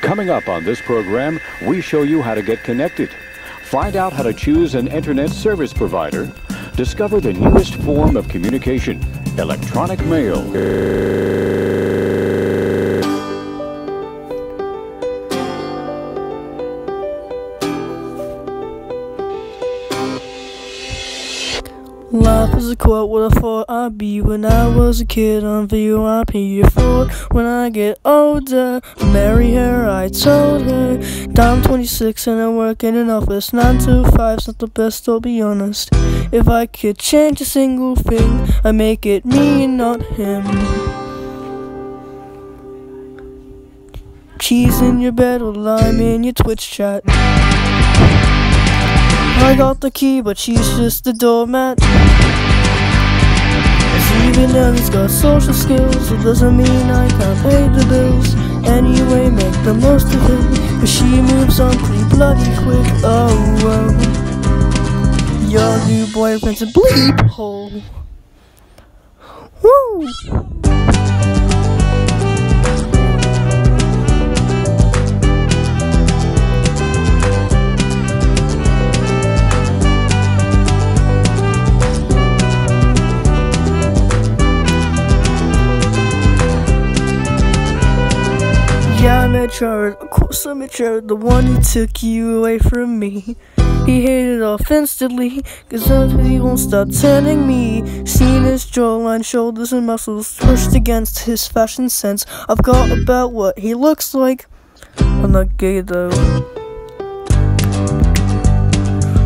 Coming up on this program, we show you how to get connected. Find out how to choose an internet service provider. Discover the newest form of communication, electronic mail. Life is a quote what I thought I'd be when I was a kid on VOIP. thought when I get older, marry her, I told her. I'm 26 and I work in an office. 9 to 5's not the best, I'll be honest. If I could change a single thing, I'd make it me and not him. Cheese in your bed or lime in your Twitch chat. I got the key, but she's just a doormat. even though he's got social skills, it doesn't mean I can't pay the bills. Anyway, make the most of it, but she moves on pretty bloody quick. Oh, well. Your new boyfriend's a bleep hole. Woo! Jared, of course I met Jared, the one who took you away from me. He hated off instantly, cause he won't stop telling me. Seen his jawline, shoulders, and muscles pushed against his fashion sense. I've got about what he looks like. I'm not gay though.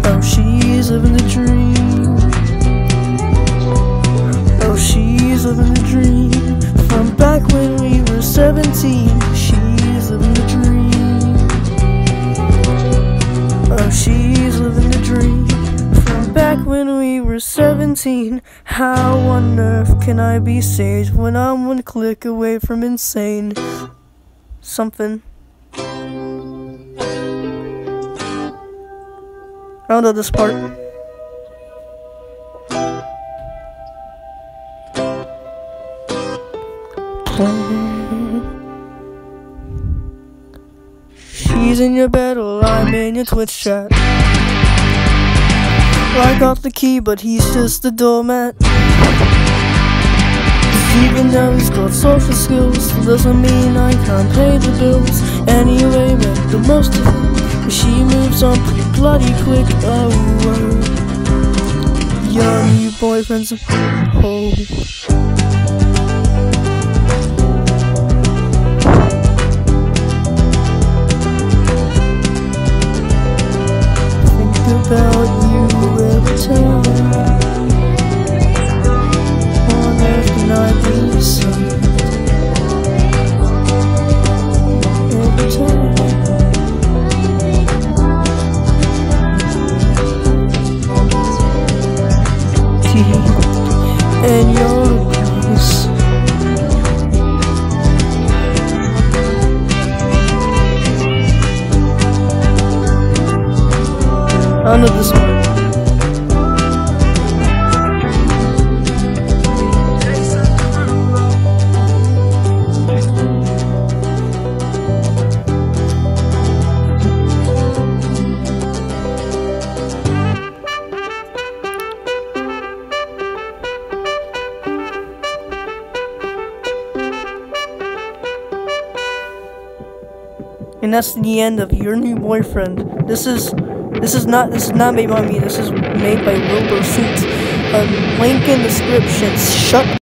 Oh, she's living the dream. Oh, she's living the dream. 17, how on earth can I be saved when I'm one click away from insane? Something. I don't know this part. She's in your bed while I'm in your Twitch chat. I got the key, but he's just a doormat. Even though he's got social skills, doesn't mean I can't pay the bills. Anyway, make the most of it. She moves on pretty bloody quick. Oh, oh. your new boyfriend's a hoe. Under this. And that's the end of your new boyfriend. This is this is not this is not made by me. This is made by Wilbur Soot's. Um, link in description. Shut